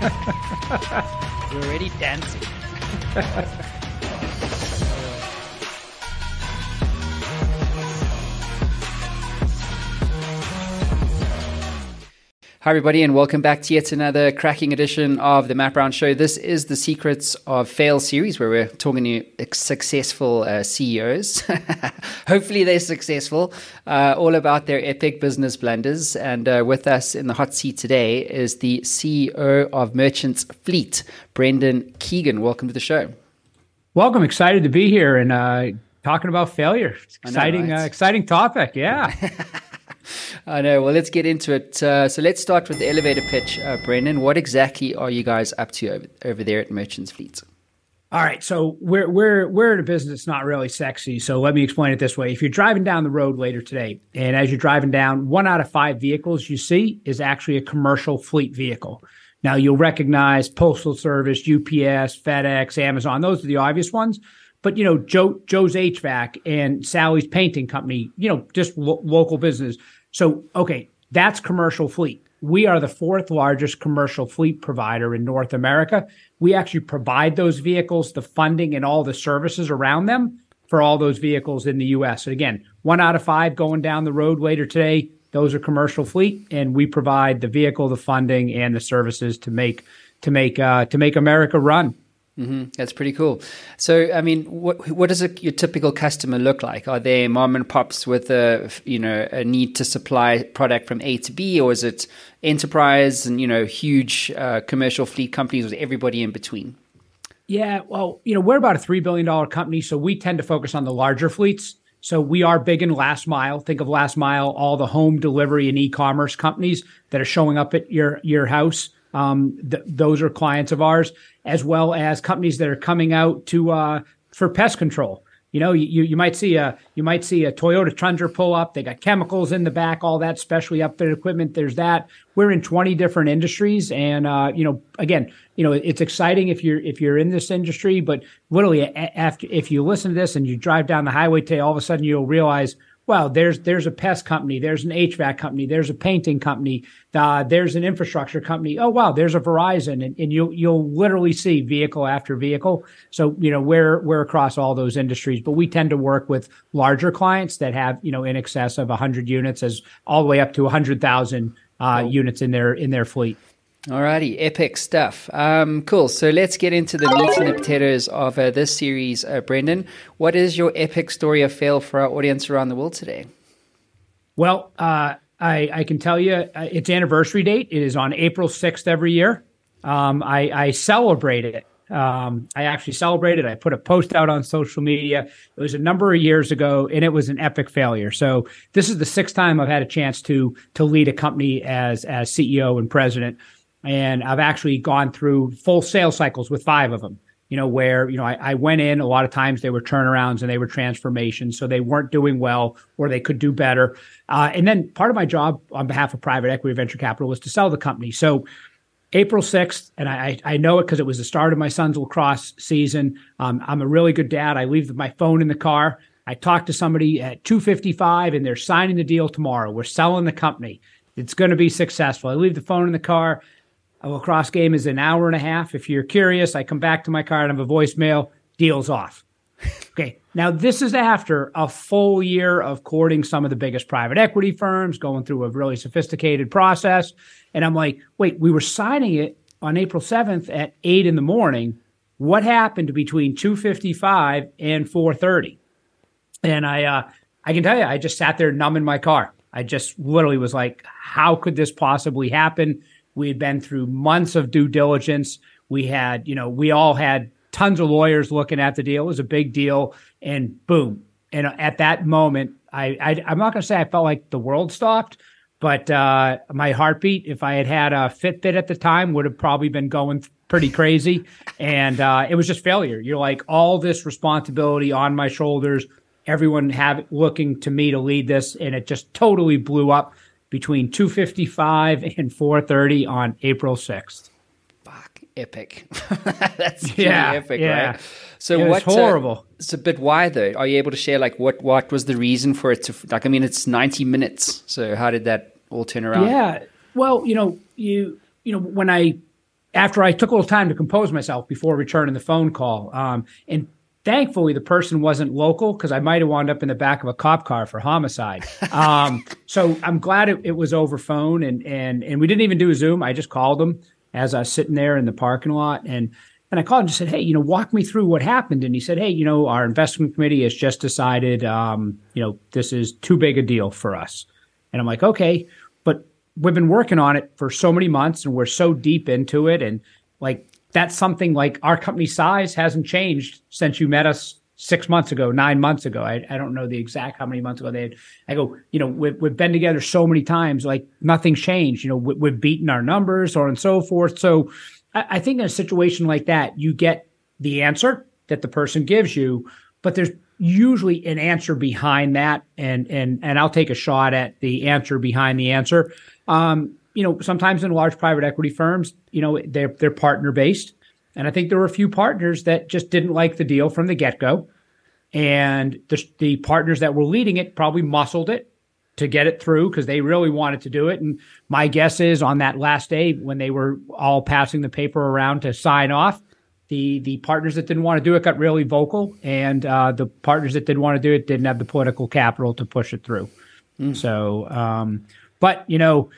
We're already dancing. Hi, everybody, and welcome back to yet another cracking edition of the Matt Brown Show. This is the Secrets of Fail series where we're talking to successful uh, CEOs. Hopefully, they're successful, uh, all about their epic business blunders. And uh, with us in the hot seat today is the CEO of Merchants Fleet, Brendan Keegan. Welcome to the show. Welcome. Excited to be here and uh, talking about failure. Exciting, know, right? Uh, exciting topic. Yeah. I know. Well, let's get into it. Uh, so let's start with the elevator pitch, uh, Brendan. What exactly are you guys up to over, over there at Merchants Fleet? All right, so we're we're we're in a business that's not really sexy. So let me explain it this way: if you're driving down the road later today, and as you're driving down, one out of five vehicles you see is actually a commercial fleet vehicle. Now you'll recognize Postal Service, UPS, FedEx, Amazon; those are the obvious ones. But you know, Joe Joe's HVAC and Sally's Painting Company, you know, just lo- local business. So, okay, that's commercial fleet. We are the fourth largest commercial fleet provider in North America. We actually provide those vehicles, the funding, and all the services around them for all those vehicles in the US. And again, one out of five going down the road later today, those are commercial fleet, and we provide the vehicle, the funding, and the services to make to make uh, to make America run. Mm-hmm. That's pretty cool. So, I mean, what what does a, your typical customer look like? Are they mom and pops with a you know a need to supply product from A to B, or is it enterprise and you know huge uh, commercial fleet companies with everybody in between? Yeah, well, you know, we're about a three billion dollar company, so we tend to focus on the larger fleets. So we are big in last mile. Think of last mile, all the home delivery and e-commerce companies that are showing up at your your house. Um, th- those are clients of ours, as well as companies that are coming out to uh, for pest control. You know, you, you might see a you might see a Toyota Tundra pull up. They got chemicals in the back, all that specially upfitted equipment. There's that. We're in 20 different industries, and uh, you know, again, you know, it's exciting if you're if you're in this industry. But literally, after if you listen to this and you drive down the highway today, all of a sudden you'll realize well, there's there's a pest company, there's an HVAC company, there's a painting company, uh, there's an infrastructure company. Oh wow, there's a Verizon, and, and you'll you'll literally see vehicle after vehicle. So you know we're we're across all those industries, but we tend to work with larger clients that have you know in excess of 100 units, as all the way up to 100,000 uh, oh. units in their in their fleet. Alrighty, epic stuff. Um, cool. So let's get into the meat and the potatoes of uh, this series, uh, Brendan. What is your epic story of fail for our audience around the world today? Well, uh, I, I, can tell you uh, its anniversary date. It is on April 6th every year. Um, I, I, celebrate it. Um, I actually celebrated. I put a post out on social media. It was a number of years ago, and it was an epic failure. So this is the sixth time I've had a chance to to lead a company as as CEO and president and I've actually gone through full sales cycles with five of them. You know, where you know I, I, went in a lot of times they were turnarounds and they were transformations, so they weren't doing well or they could do better. Uh, and then part of my job on behalf of private equity venture capital was to sell the company. So April 6th, and I, I know it because it was the start of my son's lacrosse season. Um, I'm a really good dad. I leave my phone in the car. I talk to somebody at 255 and they're signing the deal tomorrow. We're selling the company. It's going to be successful. I leave the phone in the car. A lacrosse game is an hour and a half. If you're curious, I come back to my car and I have a voicemail. Deal's off. okay. Now, this is after a full year of courting some of the biggest private equity firms, going through a really sophisticated process. And I'm like, wait, we were signing it on April 7th at 8 in the morning. What happened between 255 and 430? And I, uh, I can tell you, I just sat there numb in my car. I just literally was like, how could this possibly happen? We had been through months of due diligence. We had, you know, we all had tons of lawyers looking at the deal. It was a big deal, and boom. And at that moment, I, I am not going to say I felt like the world stopped, but uh, my heartbeat, if I had had a Fitbit at the time, would have probably been going pretty crazy. and uh, it was just failure. You're like all this responsibility on my shoulders. Everyone have looking to me to lead this, and it just totally blew up between 255 and 430 on April 6th. Fuck, epic. That's yeah, epic, yeah. right? So what? Uh, horrible. Uh, it's a bit why though. Are you able to share like what what was the reason for it to like? I mean, it's 90 minutes. So how did that all turn around? Yeah. Well, you know, you you know when I after I took a little time to compose myself before returning the phone call. Um, and thankfully, the person wasn't local because I might have wound up in the back of a cop car for homicide. Um, so I'm glad it, it, was over phone and and and we didn't even do a Zoom. I just called him as I was sitting there in the parking lot and. And I called and just said, "Hey, you know, walk me through what happened." And he said, "Hey, you know, our investment committee has just decided, um, you know, this is too big a deal for us." And I'm like, "Okay, but we've been working on it for so many months and we're so deep into it and like that's something like our company size hasn't changed since you met us six months ago, nine months ago. I, I don't know the exact how many months ago they had. I go, you know, we've, we've been together so many times, like nothing's changed. You know, we, have beaten our numbers or and so forth. So I, I think in a situation like that, you get the answer that the person gives you, but there's usually an answer behind that. And, and, and I'll take a shot at the answer behind the answer. Um, you know, sometimes in large private equity firms, you know, they're they're partner based, and I think there were a few partners that just didn't like the deal from the get go, and the the partners that were leading it probably muscled it to get it through because they really wanted to do it. And my guess is on that last day when they were all passing the paper around to sign off, the the partners that didn't want to do it got really vocal, and uh, the partners that didn't want to do it didn't have the political capital to push it through. Mm. So, um, but you know,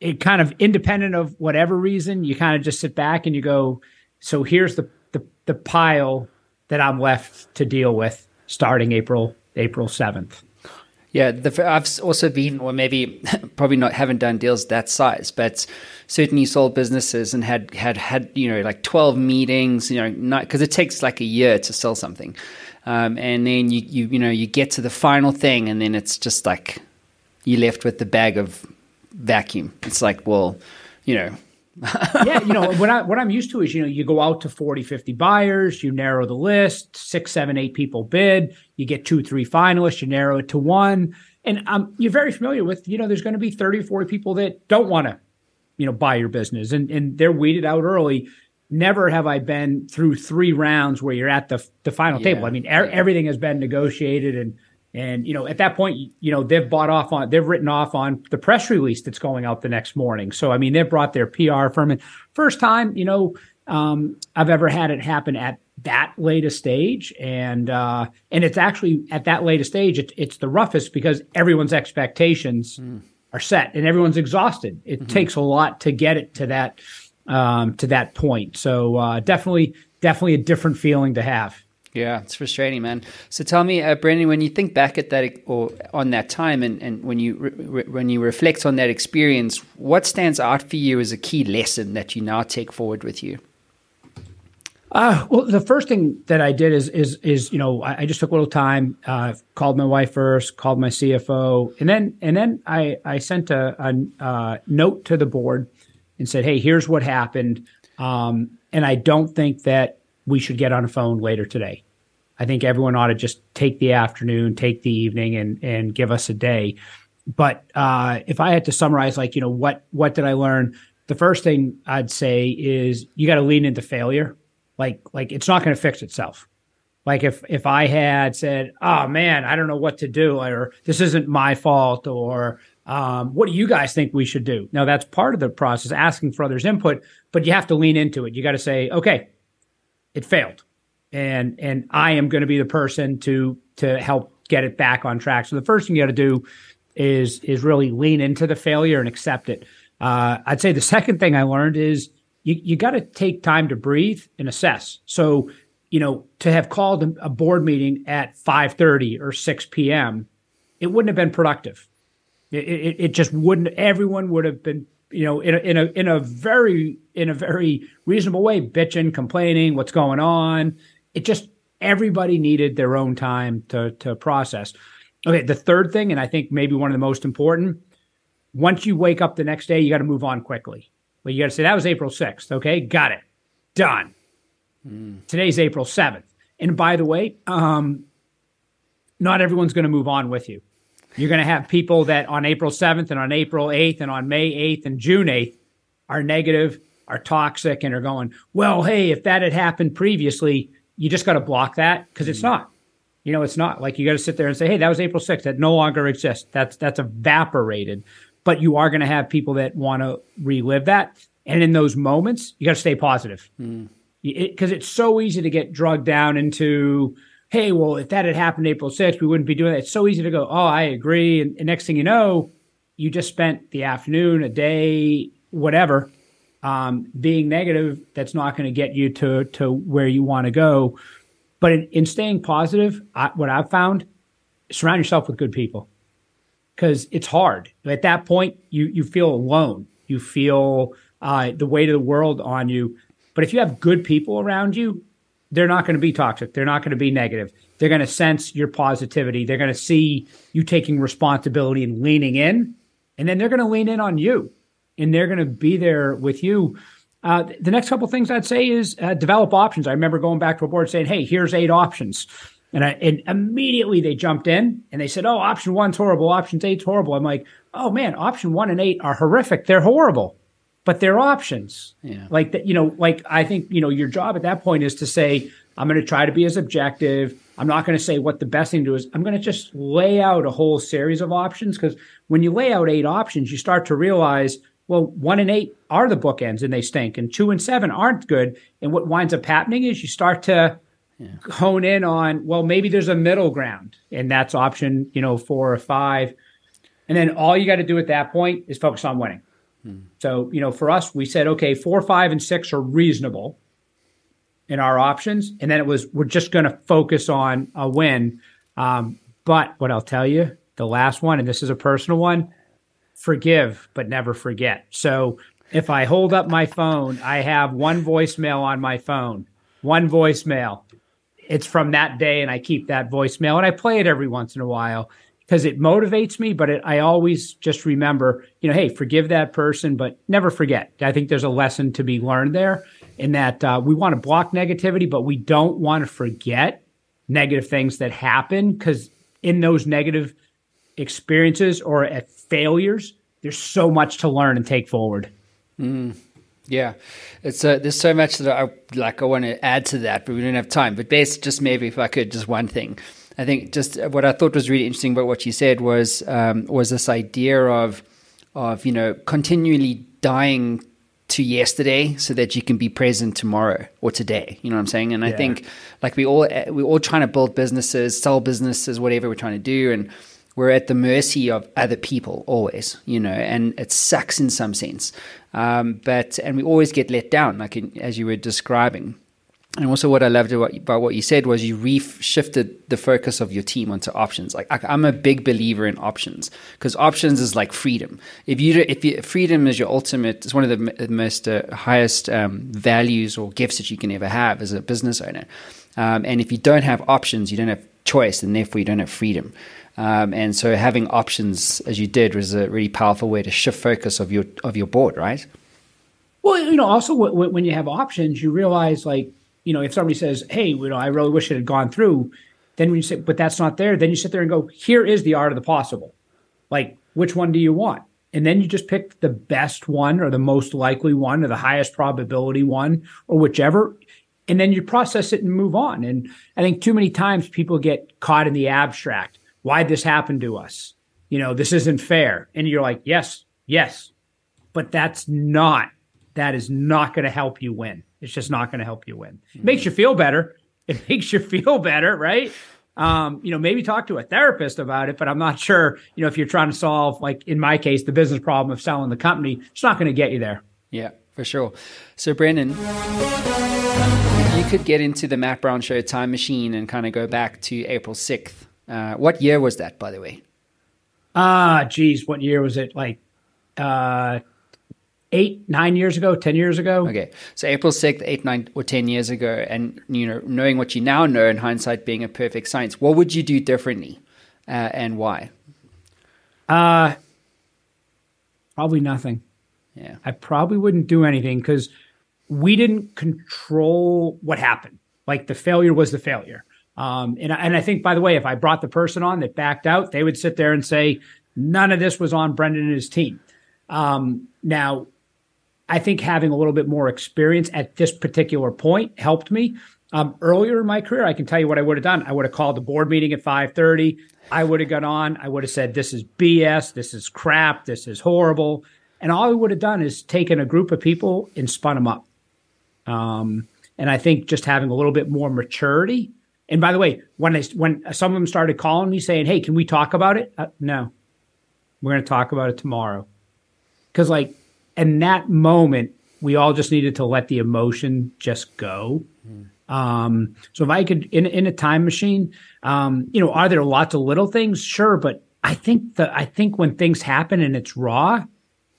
it kind of independent of whatever reason, you kind of just sit back and you go, so here's the, the, the pile that I'm left to deal with starting April, April 7th. Yeah, the, I've also been, or maybe probably not, haven't done deals that size, but certainly sold businesses and had had had you know like twelve meetings, you know, because it takes like a year to sell something, um, and then you you you know you get to the final thing, and then it's just like you're left with the bag of vacuum. It's like, well, you know. yeah, you know, what I what I'm used to is, you know, you go out to 40, 50 buyers, you narrow the list, six, seven, eight people bid, you get two, three finalists, you narrow it to one. And um, you're very familiar with, you know, there's going to be 30 40 people that don't want to, you know, buy your business and, and they're weeded out early. Never have I been through three rounds where you're at the the final yeah, table. I mean, er- yeah. everything has been negotiated and and you know, at that point, you know, they've bought off on, they've written off on the press release that's going out the next morning. So I mean, they've brought their PR firm in. First time, you know, um, I've ever had it happen at that late a stage, and uh, and it's actually at that late a stage, it, it's the roughest because everyone's expectations mm. are set and everyone's exhausted. It mm-hmm. takes a lot to get it to that um, to that point. So uh, definitely, definitely a different feeling to have. Yeah, it's frustrating, man. So tell me, uh, Brendan, when you think back at that or on that time, and, and when you re- when you reflect on that experience, what stands out for you as a key lesson that you now take forward with you? Uh, well, the first thing that I did is is is you know I, I just took a little time, uh, called my wife first, called my CFO, and then and then I I sent a, a uh, note to the board and said, hey, here's what happened, um, and I don't think that we should get on a phone later today. I think everyone ought to just take the afternoon, take the evening, and and give us a day. But uh, if I had to summarize, like you know, what what did I learn? The first thing I'd say is you got to lean into failure. Like like it's not going to fix itself. Like if if I had said, "Oh man, I don't know what to do," or "This isn't my fault," or um, "What do you guys think we should do?" Now that's part of the process, asking for others' input, but you have to lean into it. You got to say, "Okay, it failed and and I am going to be the person to to help get it back on track. So the first thing you got to do is is really lean into the failure and accept it. Uh, I'd say the second thing I learned is you you got to take time to breathe and assess. So you know to have called a board meeting at 5:30 or 6 p.m. it wouldn't have been productive. It, it, it just wouldn't. Everyone would have been you know, in a, in a in a very in a very reasonable way, bitching, complaining, what's going on. It just everybody needed their own time to to process. Okay, the third thing, and I think maybe one of the most important, once you wake up the next day, you got to move on quickly. Well, you got to say that was April sixth. Okay, got it, done. Mm. Today's April seventh, and by the way, um, not everyone's going to move on with you. You're going to have people that on April 7th and on April 8th and on May 8th and June 8th are negative, are toxic, and are going, well, hey, if that had happened previously, you just got to block that because it's not. You know, it's not like you got to sit there and say, hey, that was April 6th. That no longer exists. That's that's evaporated. But you are going to have people that want to relive that. And in those moments, you got to stay positive because mm. it, it's so easy to get drugged down into, hey, well, if that had happened April 6th, we wouldn't be doing that. It's so easy to go, oh, I agree. And, and next thing you know, you just spent the afternoon, a day, whatever, um, being negative. That's not going to get you to to where you want to go. But in, in staying positive, I, what I've found, surround yourself with good people because it's hard. At that point, you you feel alone. You feel uh, the weight of the world on you. But if you have good people around you, they're not going to be toxic. They're not going to be negative. They're going to sense your positivity. They're going to see you taking responsibility and leaning in, and then they're going to lean in on you, and they're going to be there with you. Uh, the next couple things I'd say is uh, develop options. I remember going back to a board saying, "Hey, here's eight options," and, I, and immediately they jumped in and they said, "Oh, option one's horrible. Option eight's horrible." I'm like, "Oh man, option one and eight are horrific. They're horrible." But they're options. Yeah. Like that, you know, like I think, you know, your job at that point is to say, I'm going to try to be as objective. I'm not going to say what the best thing to do is. I'm going to just lay out a whole series of options because when you lay out eight options, you start to realize, well, one and eight are the bookends and they stink, and two and seven aren't good. And what winds up happening is you start to yeah. hone in on, well, maybe there's a middle ground, and that's option, you know, four or five. And then all you got to do at that point is focus on winning. So, you know, for us, we said, okay, four, five, and six are reasonable in our options. And then it was, we're just going to focus on a win. Um, but what I'll tell you, the last one, and this is a personal one forgive, but never forget. So if I hold up my phone, I have one voicemail on my phone, one voicemail. It's from that day, and I keep that voicemail and I play it every once in a while because it motivates me, but it, I always just remember, you know, hey, forgive that person, but never forget. I think there's a lesson to be learned there in that uh, we want to block negativity, but we don't want to forget negative things that happen because in those negative experiences or at failures, there's so much to learn and take forward. Mm. Yeah, it's uh, there's so much that I like. I want to add to that, but we don't have time. But basically, just maybe if I could, just one thing. I think just what I thought was really interesting about what you said was um, was this idea of of you know continually dying to yesterday so that you can be present tomorrow or today. You know what i'm saying? And yeah. i think like we all we're all trying to build businesses sell businesses whatever we're trying to do and we're at the mercy of other people always you know and it sucks in some sense. Um, but and we always get let down like in, as you were describing and also, what I loved about what you said was you re-shifted the focus of your team onto options. Like I'm a big believer in options because options is like freedom. If you if you, freedom is your ultimate, it's one of the most uh, highest um, values or gifts that you can ever have as a business owner. Um, and if you don't have options, you don't have choice, and therefore you don't have freedom. Um, and so having options, as you did, was a really powerful way to shift focus of your of your board, right? Well, you know, also when you have options, you realize like you know, if somebody says, "Hey, you know, I really wish it had gone through," then when you say, "But that's not there," then you sit there and go, "Here is the art of the possible." Like, which one do you want? And then you just pick the best one, or the most likely one, or the highest probability one, or whichever. And then you process it and move on. And I think too many times people get caught in the abstract. Why'd this happen to us? You know, this isn't fair. And you're like, yes, yes. But that's not, that is not going to help you win. It's just not going to help you win. It makes you feel better. It makes you feel better, right? Um, you know, maybe talk to a therapist about it, but I'm not sure, you know, if you're trying to solve, like in my case, the business problem of selling the company, it's not going to get you there. Yeah, for sure. So, Brendan, if you could get into the Matt Brown Show time machine and kind of go back to April 6th, uh, what year was that, by the way? Ah, geez, what year was it? Like uh, eight, nine years ago, 10 years ago. Okay. So April 6th, eight, nine, or 10 years ago, and, you know, knowing what you now know in hindsight being a perfect science, what would you do differently uh, and why? Uh, probably nothing. Yeah. I probably wouldn't do anything because we didn't control what happened. Like the failure was the failure. Um, and, and I think, by the way, if I brought the person on that backed out, they would sit there and say, none of this was on Brendan and his team. Um, now, I think having a little bit more experience at this particular point helped me. Um, earlier in my career, I can tell you what I would have done. I would have called the board meeting at 5:30. I would have got on. I would have said, "This is BS. This is crap. This is horrible." And all I would have done is taken a group of people and spun them up. Um, and I think just having a little bit more maturity. And by the way, when I, when some of them started calling me saying, "Hey, can we talk about it?" Uh, no, we're going to talk about it tomorrow. Because like in that moment, we all just needed to let the emotion just go. Mm. Um, so if I could in in a time machine, um, you know, are there lots of little things? Sure, but I think the I think when things happen and it's raw,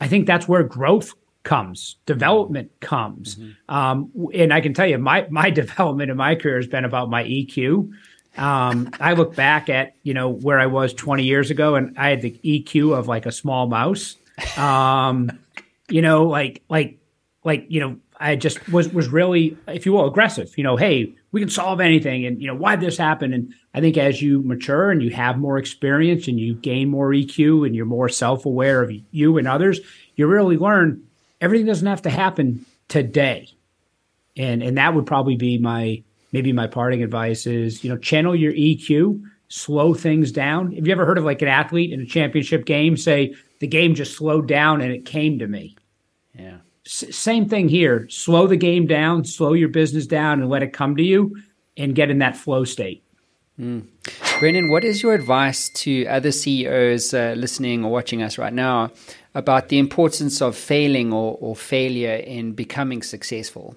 I think that's where growth comes, development comes. Mm-hmm. Um, and I can tell you, my my development in my career has been about my EQ. Um, I look back at you know where I was 20 years ago, and I had the EQ of like a small mouse. Um, you know, like like like you know, I just was was really, if you will, aggressive. You know, hey, we can solve anything, and you know, why this happen? And I think as you mature and you have more experience and you gain more EQ and you're more self aware of you and others, you really learn everything doesn't have to happen today. And and that would probably be my maybe my parting advice is you know channel your EQ, slow things down. Have you ever heard of like an athlete in a championship game say the game just slowed down and it came to me? Yeah. S- same thing here. Slow the game down, slow your business down, and let it come to you, and get in that flow state. Mm. Brendan, what is your advice to other CEOs uh, listening or watching us right now about the importance of failing or, or failure in becoming successful?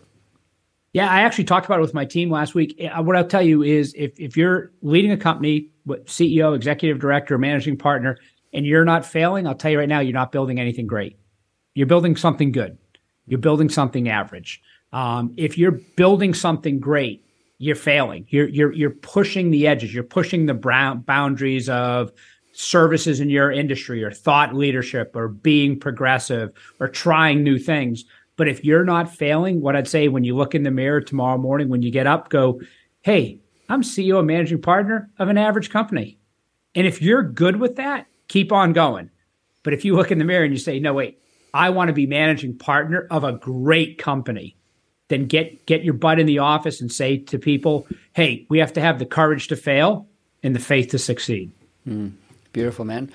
Yeah, I actually talked about it with my team last week. What I'll tell you is if, if you're leading a company, CEO, executive director, managing partner, and you're not failing, I'll tell you right now, you're not building anything great. You're building something good. You're building something average. Um, if you're building something great, you're failing. You're you're you're pushing the edges. You're pushing the brown boundaries of services in your industry or thought leadership or being progressive or trying new things. But if you're not failing, what I'd say when you look in the mirror tomorrow morning, when you get up, go, hey, I'm CEO and managing partner of an average company. And if you're good with that, keep on going. But if you look in the mirror and you say, no, wait, I want to be managing partner of a great company, then get get your butt in the office and say to people, hey, we have to have the courage to fail and the faith to succeed. Mm. Beautiful, man.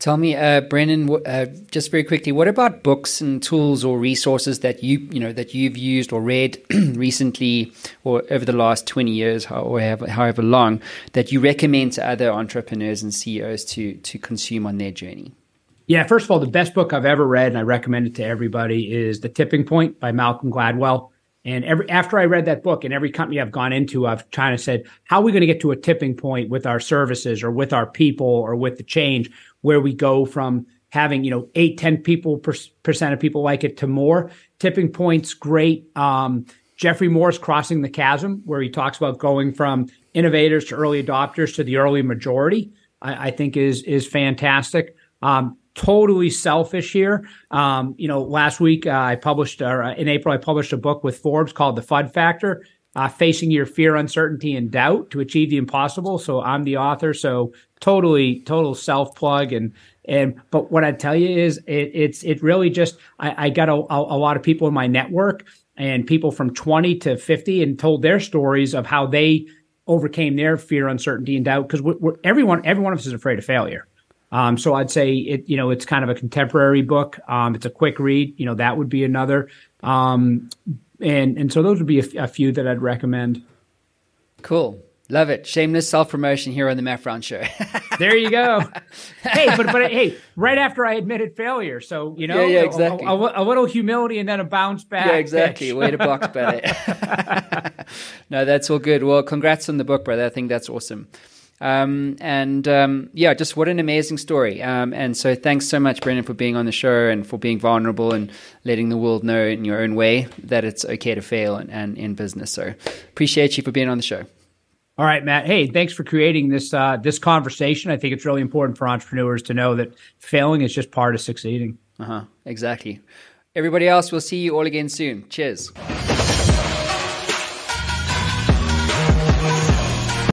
Tell me, uh, Brendan, uh, just very quickly, what about books and tools or resources that you you know that you've used or read recently or over the last twenty years, or however, however long, that you recommend to other entrepreneurs and CEOs to to consume on their journey? Yeah, first of all, the best book I've ever read, and I recommend it to everybody, is The Tipping Point by Malcolm Gladwell. And every after I read that book, and every company I've gone into, I've kind of said, how are we going to get to a tipping point with our services or with our people or with the change where we go from having, you know, eight, 10 people per, percent of people like it to more. Tipping points, great. Um, Geoffrey Moore's Crossing the Chasm, where he talks about going from innovators to early adopters to the early majority, I, I think is is fantastic. Um, totally selfish here. Um, you know, last week uh, I published, or uh, in April, I published a book with Forbes called The FUD Factor. Uh, facing your fear, uncertainty, and doubt to achieve the impossible. So I'm the author. So totally, total self plug. And and but what I tell you is, it, it's it really just I, I got a, a, lot of people in my network and people from 20 to 50 and told their stories of how they overcame their fear, uncertainty, and doubt. Because everyone, every one of us is afraid of failure. Um, so I'd say it, you know, it's kind of a contemporary book. Um, it's a quick read. You know, that would be another. Um, and and so those would be a, a few that I'd recommend. Cool. Love it. Shameless self promotion here on the Matt Brown Show. there you go. hey, but but hey, right after I admitted failure, so you know, yeah, yeah exactly. A, a, a, little humility and then a bounce back. Yeah, exactly. Way to box bet it. no, that's all good. Well, congrats on the book, brother. I think that's awesome. Um, and um, yeah, just what an amazing story. Um, and so thanks so much, Brendan, for being on the show and for being vulnerable and letting the world know in your own way that it's okay to fail and, and in business. So appreciate you for being on the show. All right, Matt. Hey, thanks for creating this uh, this conversation. I think it's really important for entrepreneurs to know that failing is just part of succeeding. Uh huh. Exactly. Everybody else, we'll see you all again soon. Cheers.